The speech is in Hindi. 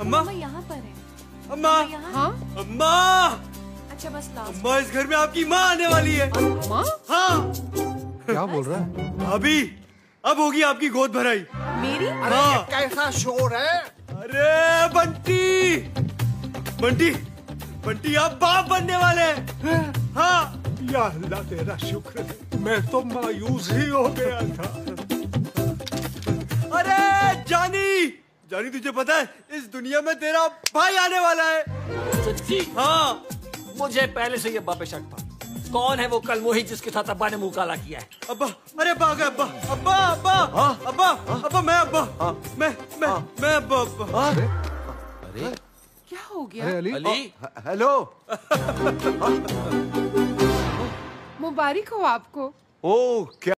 अम्मा। यहाँ पर है। अम्मा। यहाँ हाँ। अम्मा। अच्छा बस लास्ट अम्मा इस घर में आपकी माँ आने वाली है। माँ हाँ। क्या बोल रहा है? अभी अब होगी आपकी गोद भराई। मेरी? हाँ। कैसा शोर है? अरे बंटी। बंटी बंटी आप बाप बनने वाले हैं। हाँ। या अल्लाह तेरा शुक्र है। मैं तो मायूस ही हो गया था। जानी तुझे पता है इस दुनिया में तेरा भाई आने वाला है। सच्ची? हाँ। मुझे पहले से ये बापे शक था। कौन है वो कल मोहित जिसके साथ अब्बा ने मुँह काला किया है? अब्बा अरे अब्बा आ गए अब्बा अब्बा अब्बा अब्बा अब्बा मैं अब्बा मैं मैं मैं अब्बा अब्बा। अरे। क्या हो गया? अरे अली। अली? हेलो। मुबारक हो आपको। ओ क्या